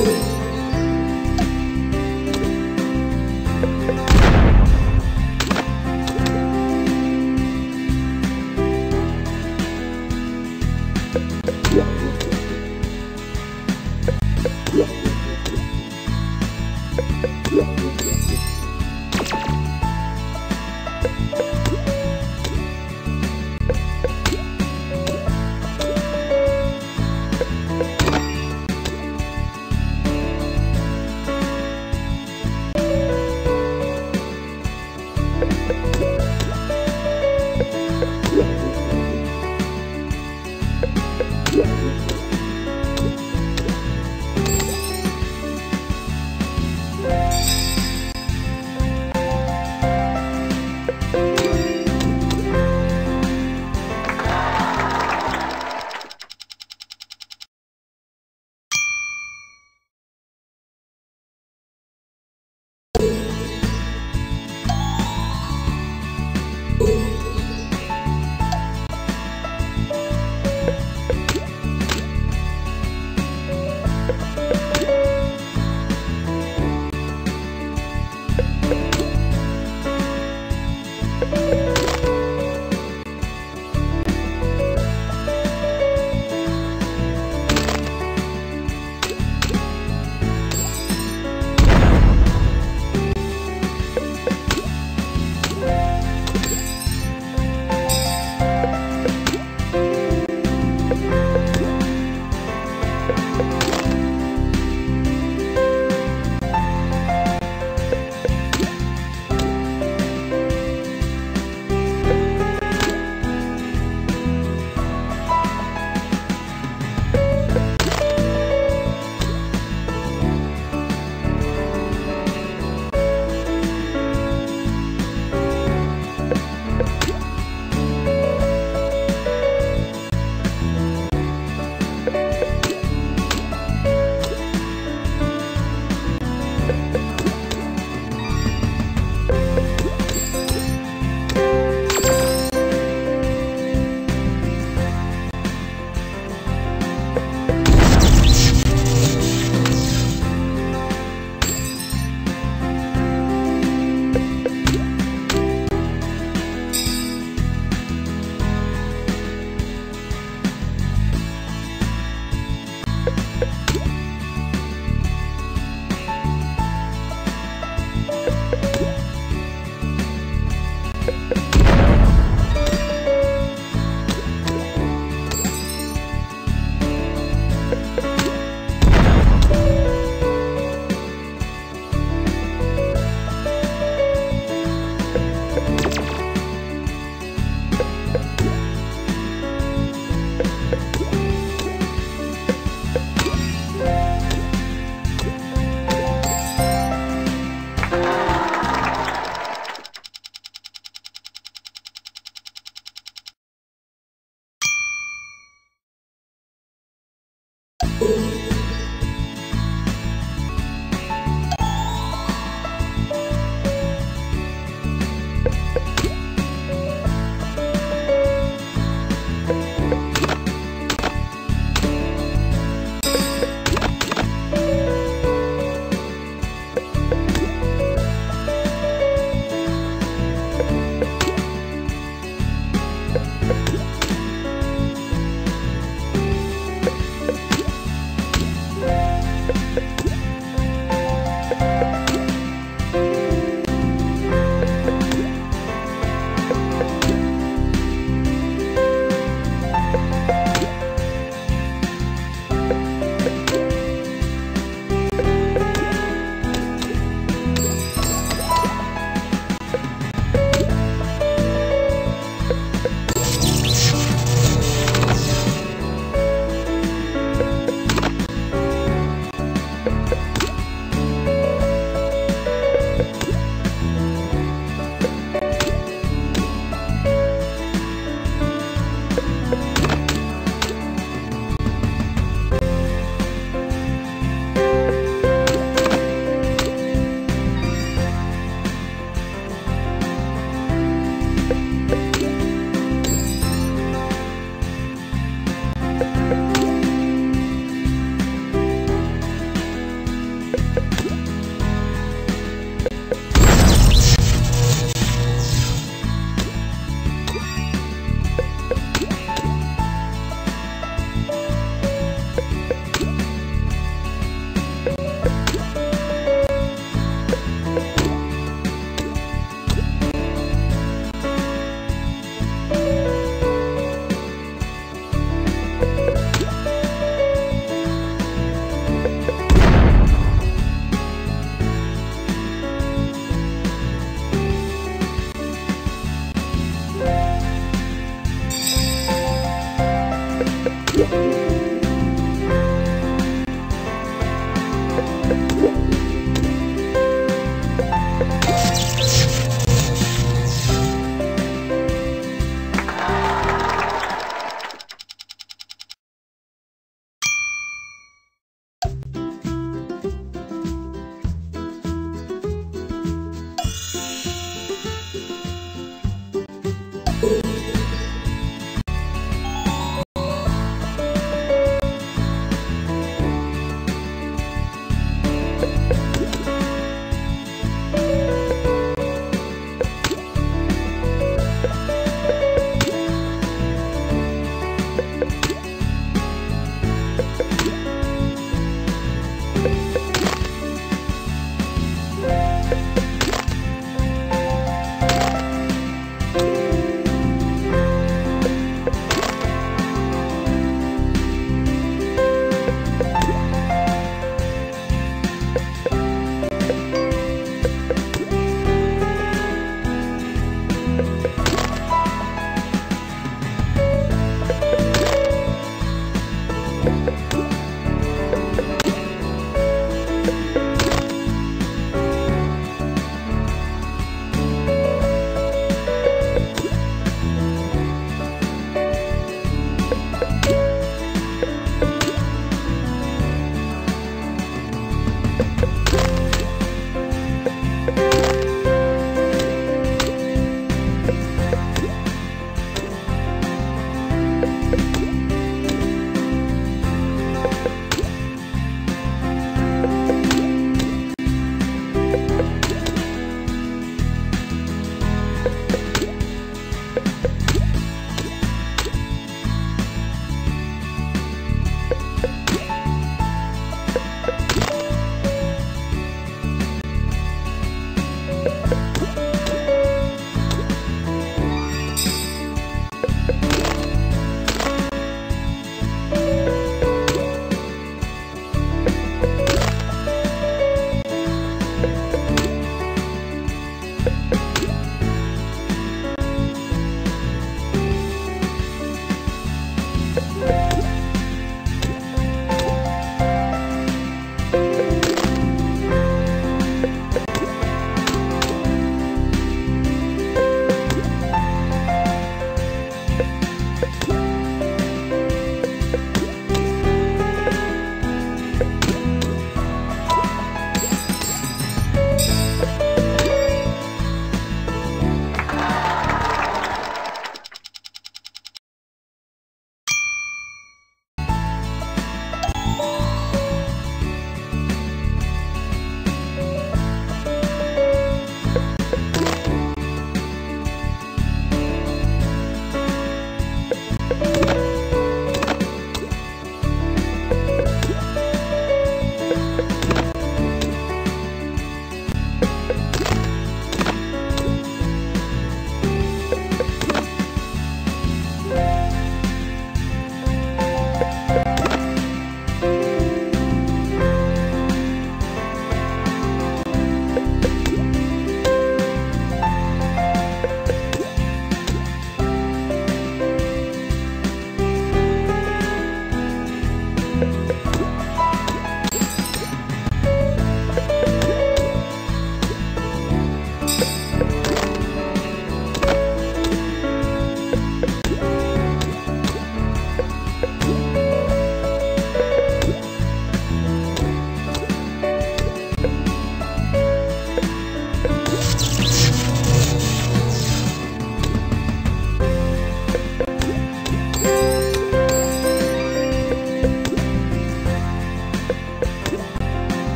Ooh.